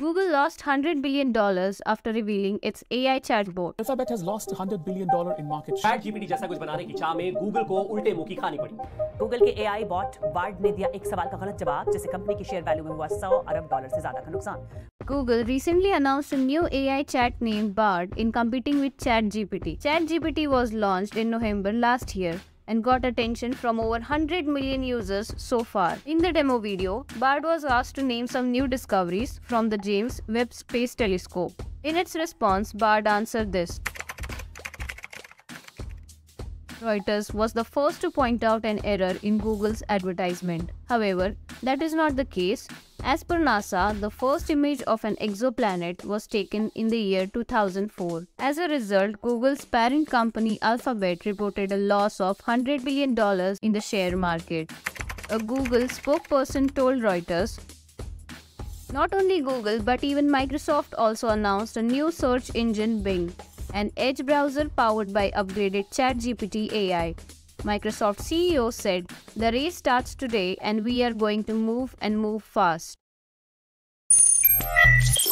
Google lost $100 billion after revealing its AI chatbot. Alphabet has lost $100 billion in market share. Chat GPT जैसा कुछ बनाने की चाह में गूगल को उल्टे मुंह की खानी पड़ी गूगल के एआई बॉट बार्ड ने दिया एक सवाल का गलत जवाब जिससे कंपनी की शेयर वैल्यू में हुआ 100 अरब डॉलर से ज्यादा का नुकसान Google recently announced a new AI chat named Bard in competing with ChatGPT. ChatGPT was launched in November last year and got attention from over 100 million users so far. In the demo video, Bard was asked to name some new discoveries from the James Webb Space Telescope. In its response, Bard answered this. Reuters was the first to point out an error in Google's advertisement. However, that is not the case. As per NASA, the first image of an exoplanet was taken in the year 2004. As a result, Google's parent company Alphabet reported a loss of $100 billion in the share market. A Google spokesperson told Reuters, not only Google but even Microsoft also announced a new search engine Bing an Edge browser powered by upgraded ChatGPT AI. Microsoft CEO said, The race starts today and we are going to move and move fast you